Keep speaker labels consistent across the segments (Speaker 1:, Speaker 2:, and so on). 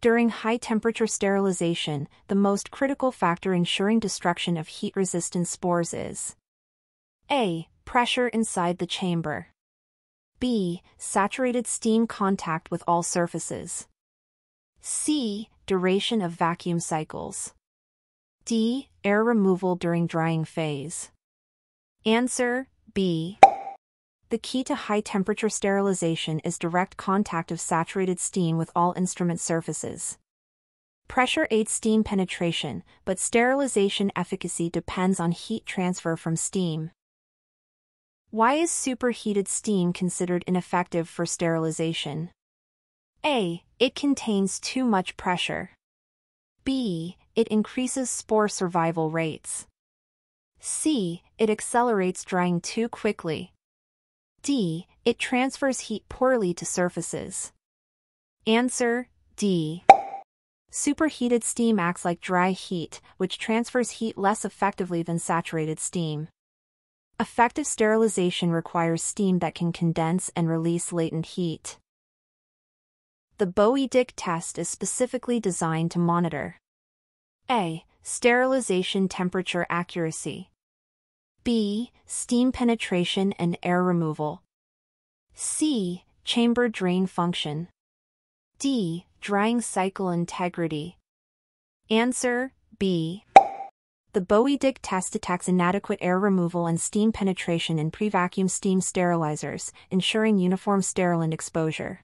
Speaker 1: During high-temperature sterilization, the most critical factor ensuring destruction of heat-resistant spores is A. Pressure inside the chamber. B. Saturated steam contact with all surfaces. C. Duration of vacuum cycles. D. Air removal during drying phase. Answer B. The key to high-temperature sterilization is direct contact of saturated steam with all instrument surfaces. Pressure aids steam penetration, but sterilization efficacy depends on heat transfer from steam. Why is superheated steam considered ineffective for sterilization? A. It contains too much pressure. B. It increases spore survival rates. C. It accelerates drying too quickly. D. It transfers heat poorly to surfaces. Answer D. Superheated steam acts like dry heat, which transfers heat less effectively than saturated steam. Effective sterilization requires steam that can condense and release latent heat. The Bowie-Dick test is specifically designed to monitor A. Sterilization temperature accuracy B. Steam penetration and air removal. C. Chamber drain function. D. Drying cycle integrity. Answer B. The Bowie-Dick test detects inadequate air removal and steam penetration in pre-vacuum steam sterilizers, ensuring uniform sterilant exposure.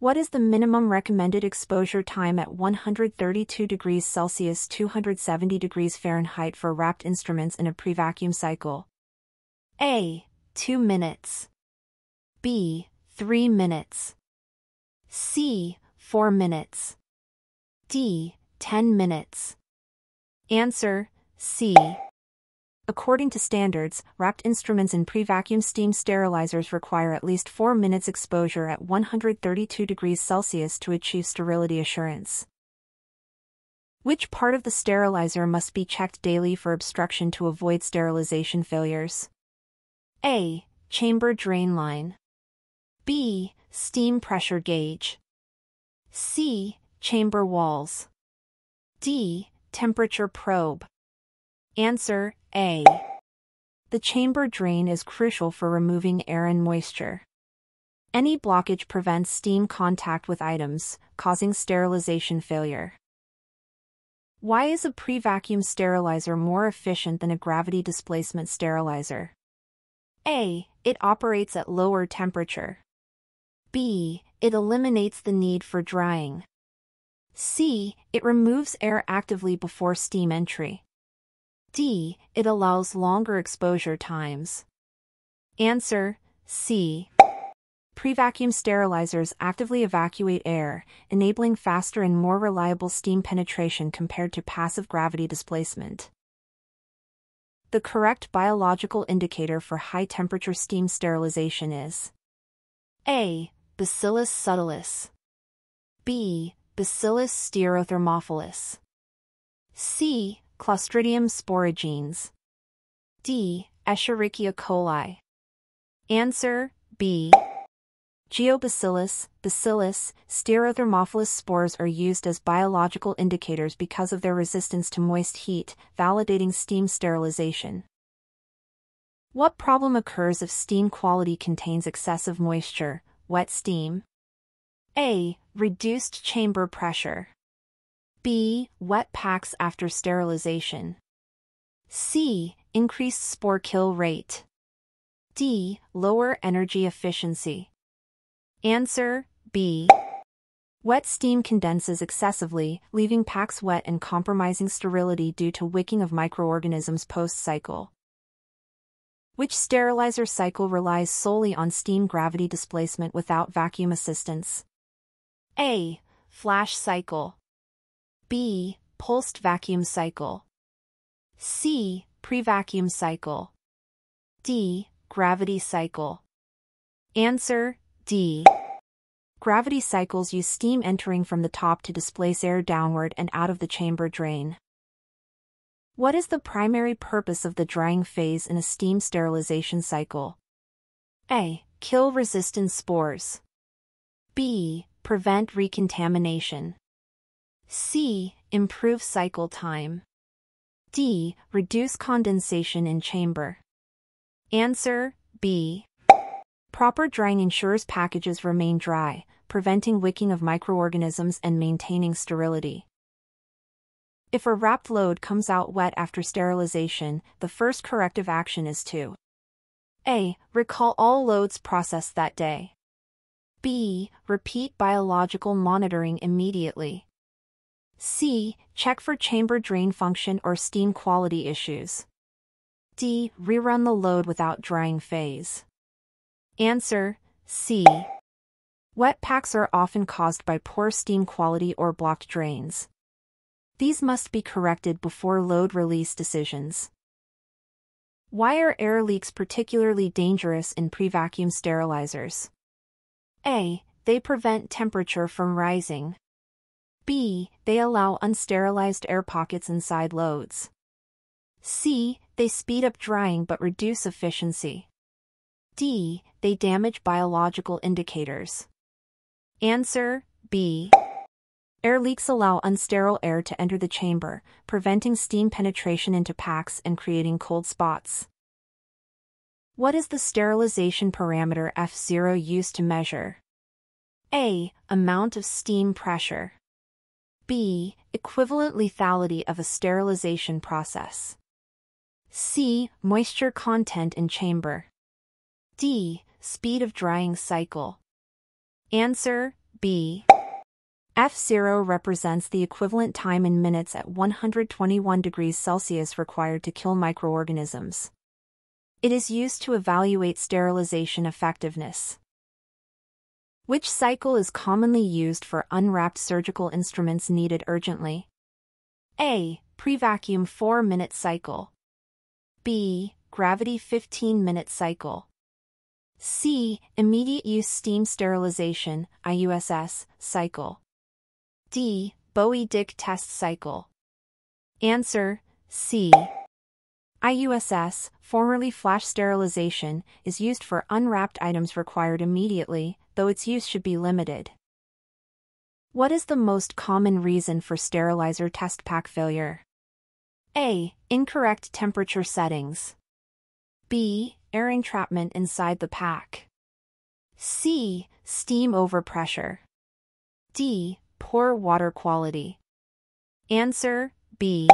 Speaker 1: What is the minimum recommended exposure time at 132 degrees Celsius 270 degrees Fahrenheit for wrapped instruments in a pre-vacuum cycle? A. 2 minutes. B. 3 minutes. C. 4 minutes. D. 10 minutes. Answer C. According to standards, wrapped instruments in pre-vacuum steam sterilizers require at least 4 minutes exposure at 132 degrees Celsius to achieve sterility assurance. Which part of the sterilizer must be checked daily for obstruction to avoid sterilization failures? A. Chamber drain line. B. Steam pressure gauge. C. Chamber walls. D. Temperature probe. Answer A. The chamber drain is crucial for removing air and moisture. Any blockage prevents steam contact with items, causing sterilization failure. Why is a pre-vacuum sterilizer more efficient than a gravity displacement sterilizer? A. It operates at lower temperature. B. It eliminates the need for drying. C. It removes air actively before steam entry. D. It allows longer exposure times. Answer C. Pre-vacuum sterilizers actively evacuate air, enabling faster and more reliable steam penetration compared to passive gravity displacement. The correct biological indicator for high-temperature steam sterilization is A. Bacillus subtilis B. Bacillus stearothermophilus C. Clostridium sporogenes. D. Escherichia coli. Answer B. Geobacillus, Bacillus, Stearothermophilus spores are used as biological indicators because of their resistance to moist heat, validating steam sterilization. What problem occurs if steam quality contains excessive moisture, wet steam? A. Reduced chamber pressure. B. Wet packs after sterilization. C. Increased spore kill rate. D. Lower energy efficiency. Answer B. Wet steam condenses excessively, leaving packs wet and compromising sterility due to wicking of microorganisms post-cycle. Which sterilizer cycle relies solely on steam gravity displacement without vacuum assistance? A. Flash cycle. B. Pulsed vacuum cycle. C. Pre-vacuum cycle. D. Gravity cycle. Answer D. Gravity cycles use steam entering from the top to displace air downward and out of the chamber drain. What is the primary purpose of the drying phase in a steam sterilization cycle? A. Kill resistant spores. B. Prevent recontamination. C. Improve cycle time. D. Reduce condensation in chamber. Answer B. Proper drying ensures packages remain dry, preventing wicking of microorganisms and maintaining sterility. If a wrapped load comes out wet after sterilization, the first corrective action is to A. Recall all loads processed that day. B. Repeat biological monitoring immediately. C. Check for chamber drain function or steam quality issues. D. Rerun the load without drying phase. Answer C. Wet packs are often caused by poor steam quality or blocked drains. These must be corrected before load release decisions. Why are air leaks particularly dangerous in pre-vacuum sterilizers? A. They prevent temperature from rising. B. They allow unsterilized air pockets inside loads. C. They speed up drying but reduce efficiency. D. They damage biological indicators. Answer B. Air leaks allow unsterile air to enter the chamber, preventing steam penetration into packs and creating cold spots. What is the sterilization parameter F0 used to measure? A. Amount of steam pressure. B. Equivalent lethality of a sterilization process. C. Moisture content in chamber. D. Speed of drying cycle. Answer B. F0 represents the equivalent time in minutes at 121 degrees Celsius required to kill microorganisms. It is used to evaluate sterilization effectiveness. Which cycle is commonly used for unwrapped surgical instruments needed urgently? A. Pre-vacuum 4-minute cycle. B. Gravity 15-minute cycle. C. Immediate use steam sterilization, IUSS, cycle. D. Bowie-Dick test cycle. Answer C. IUSS, formerly flash sterilization, is used for unwrapped items required immediately, though its use should be limited. What is the most common reason for sterilizer test pack failure? A. Incorrect temperature settings. B. Air entrapment inside the pack. C. Steam overpressure. D poor water quality? Answer B.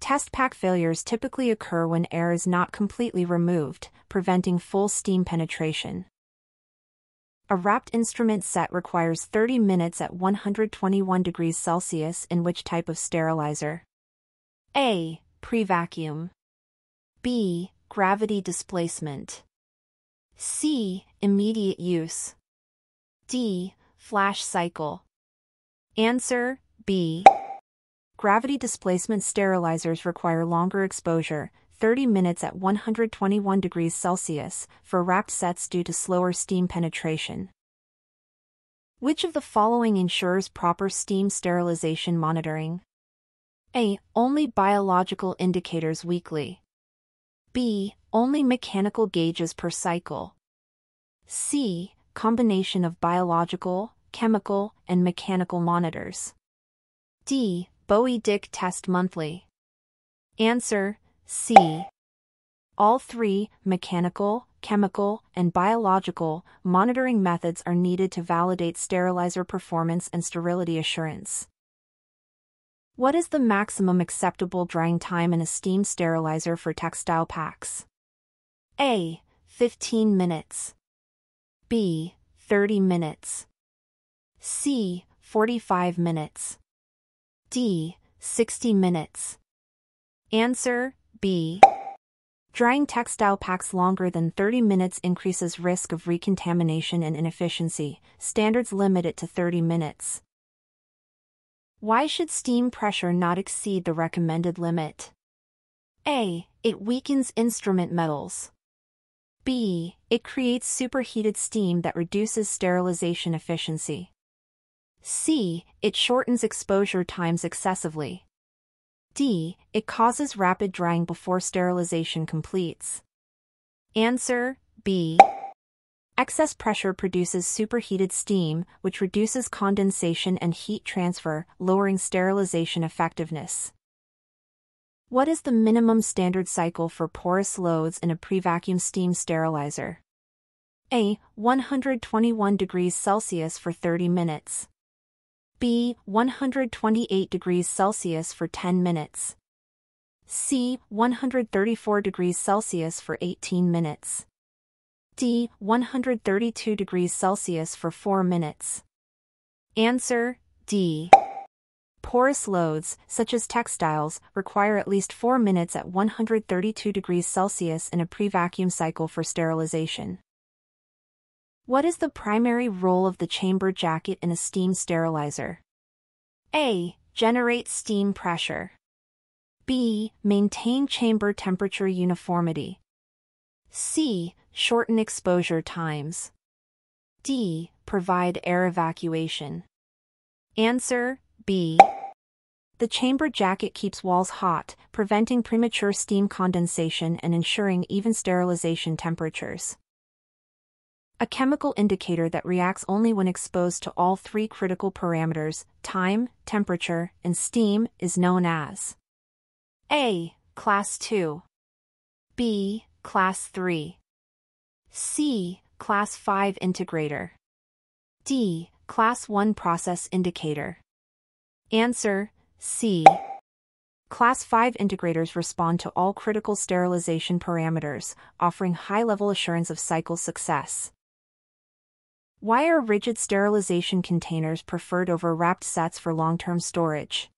Speaker 1: Test pack failures typically occur when air is not completely removed, preventing full steam penetration. A wrapped instrument set requires 30 minutes at 121 degrees Celsius in which type of sterilizer? A. Pre-vacuum. B. Gravity displacement. C. Immediate use. D. Flash cycle. Answer B. Gravity displacement sterilizers require longer exposure, 30 minutes at 121 degrees Celsius, for wrapped sets due to slower steam penetration. Which of the following ensures proper steam sterilization monitoring? A. Only biological indicators weekly. B. Only mechanical gauges per cycle. C. Combination of biological, chemical, and mechanical monitors. D. Bowie-Dick test monthly. Answer C. All three, mechanical, chemical, and biological, monitoring methods are needed to validate sterilizer performance and sterility assurance. What is the maximum acceptable drying time in a steam sterilizer for textile packs? A. 15 minutes. B. 30 minutes. C. 45 minutes. D. 60 minutes. Answer B. Drying textile packs longer than 30 minutes increases risk of recontamination and inefficiency. Standards limit it to 30 minutes. Why should steam pressure not exceed the recommended limit? A. It weakens instrument metals. B. It creates superheated steam that reduces sterilization efficiency. C. It shortens exposure times excessively. D. It causes rapid drying before sterilization completes. Answer B. Excess pressure produces superheated steam, which reduces condensation and heat transfer, lowering sterilization effectiveness. What is the minimum standard cycle for porous loads in a pre-vacuum steam sterilizer? A. 121 degrees Celsius for 30 minutes. B. 128 degrees Celsius for 10 minutes. C. 134 degrees Celsius for 18 minutes. D. 132 degrees Celsius for 4 minutes. Answer D. Porous loads, such as textiles, require at least 4 minutes at 132 degrees Celsius in a pre-vacuum cycle for sterilization. What is the primary role of the chamber jacket in a steam sterilizer? A. Generate steam pressure. B. Maintain chamber temperature uniformity. C. Shorten exposure times. D. Provide air evacuation. Answer B. The chamber jacket keeps walls hot, preventing premature steam condensation and ensuring even sterilization temperatures. A chemical indicator that reacts only when exposed to all three critical parameters, time, temperature, and steam, is known as A. Class 2 B. Class 3 C. Class 5 Integrator D. Class 1 Process Indicator Answer C. Class 5 integrators respond to all critical sterilization parameters, offering high-level assurance of cycle success. Why are rigid sterilization containers preferred over wrapped sets for long-term storage?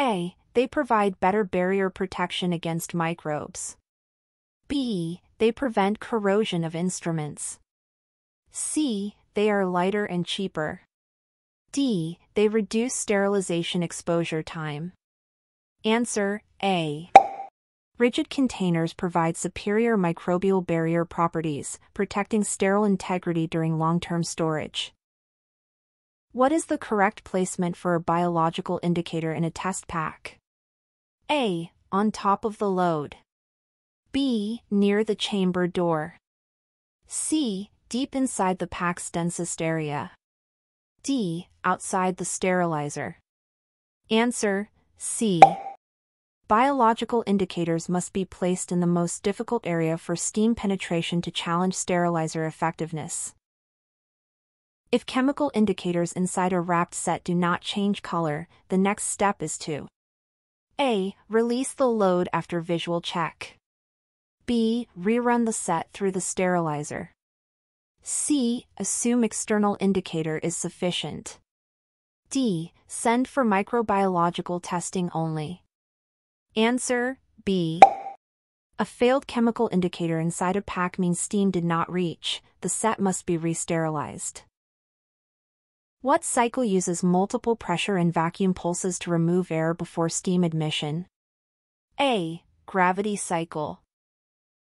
Speaker 1: A. They provide better barrier protection against microbes. B. They prevent corrosion of instruments. C. They are lighter and cheaper. D. They reduce sterilization exposure time. Answer A. Rigid containers provide superior microbial barrier properties, protecting sterile integrity during long-term storage. What is the correct placement for a biological indicator in a test pack? A. On top of the load. B. Near the chamber door. C. Deep inside the pack's densest area. D. Outside the sterilizer. Answer C. Biological indicators must be placed in the most difficult area for steam penetration to challenge sterilizer effectiveness. If chemical indicators inside a wrapped set do not change color, the next step is to A. Release the load after visual check. B. Rerun the set through the sterilizer. C. Assume external indicator is sufficient. D. Send for microbiological testing only. Answer B. A failed chemical indicator inside a pack means steam did not reach, the set must be re-sterilized. What cycle uses multiple pressure and vacuum pulses to remove air before steam admission? A. Gravity cycle.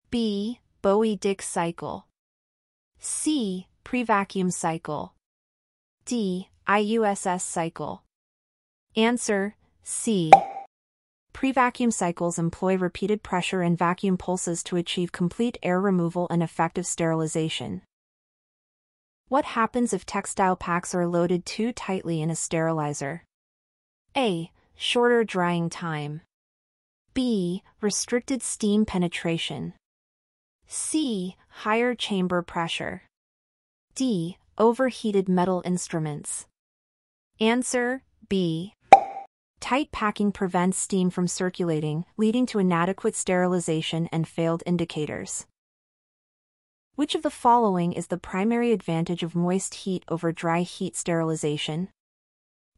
Speaker 1: B. Bowie-Dick cycle. C. Pre-vacuum cycle. D. IUSS cycle. Answer C. Pre-vacuum cycles employ repeated pressure and vacuum pulses to achieve complete air removal and effective sterilization. What happens if textile packs are loaded too tightly in a sterilizer? A. Shorter drying time. B. Restricted steam penetration. C. Higher chamber pressure. D. Overheated metal instruments. Answer B. Tight packing prevents steam from circulating, leading to inadequate sterilization and failed indicators. Which of the following is the primary advantage of moist heat over dry heat sterilization?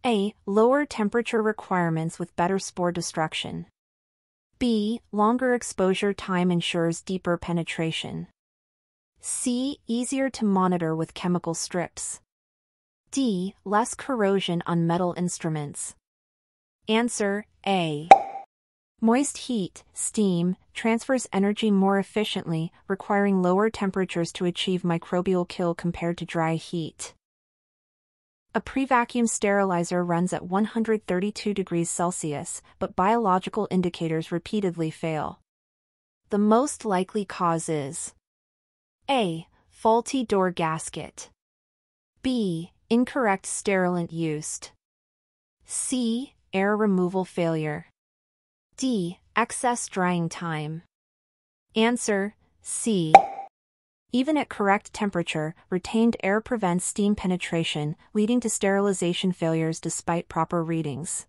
Speaker 1: A. Lower temperature requirements with better spore destruction. B. Longer exposure time ensures deeper penetration. C. Easier to monitor with chemical strips. D. Less corrosion on metal instruments. Answer A. Moist heat, steam, transfers energy more efficiently, requiring lower temperatures to achieve microbial kill compared to dry heat. A pre-vacuum sterilizer runs at 132 degrees Celsius, but biological indicators repeatedly fail. The most likely cause is A. Faulty door gasket. B. Incorrect sterilant used. C. Air removal failure. D. Excess drying time. Answer C. Even at correct temperature, retained air prevents steam penetration, leading to sterilization failures despite proper readings.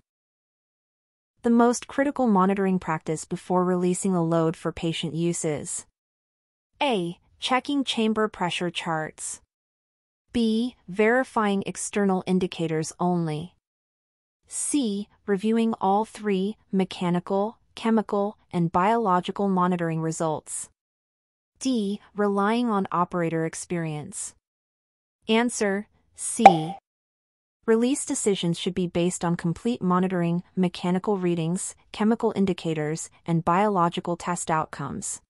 Speaker 1: The most critical monitoring practice before releasing a load for patient use is A. Checking chamber pressure charts. B. Verifying external indicators only. C. Reviewing all three mechanical, chemical, and biological monitoring results. D. Relying on operator experience. Answer C. Release decisions should be based on complete monitoring, mechanical readings, chemical indicators, and biological test outcomes.